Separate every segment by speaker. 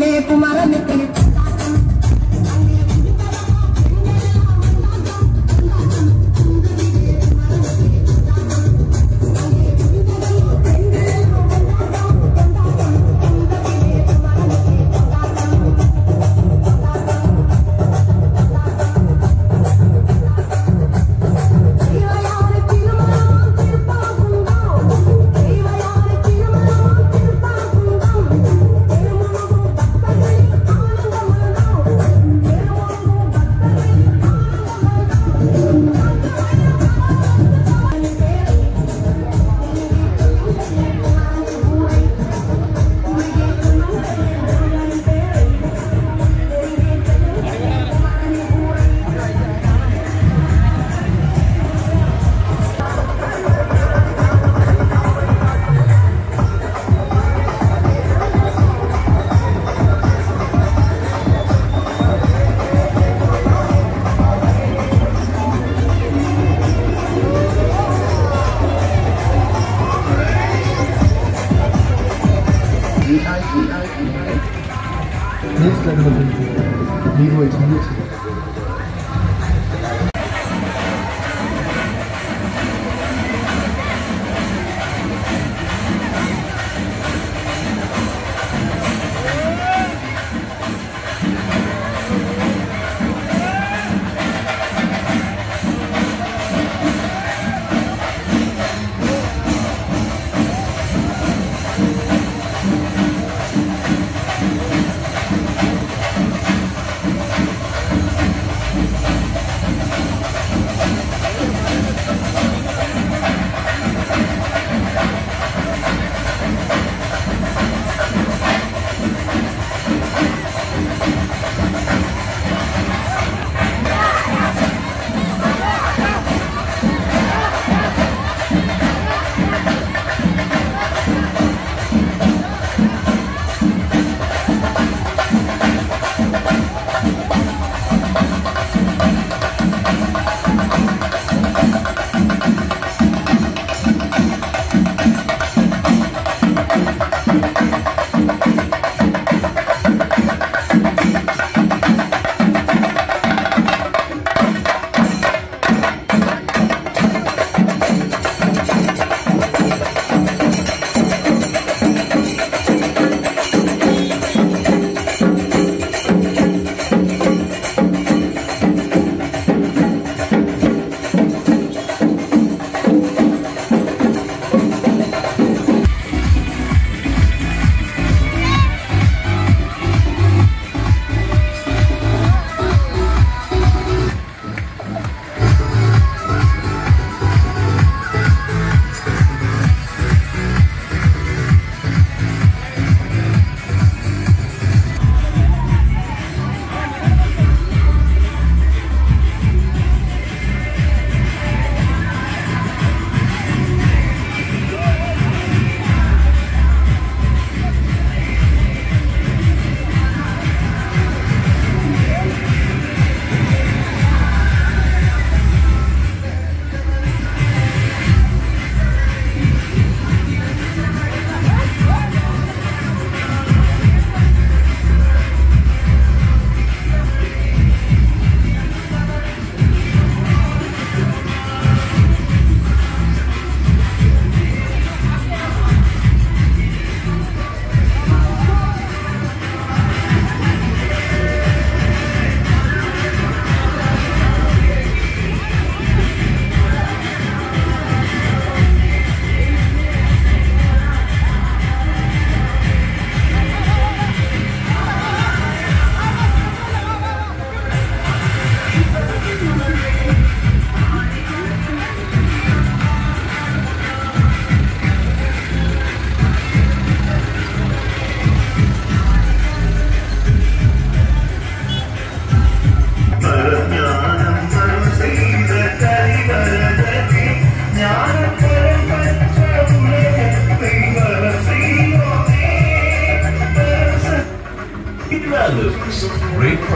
Speaker 1: Dile Pumara. Next level of India, Leroy Newton.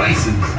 Speaker 1: Prices.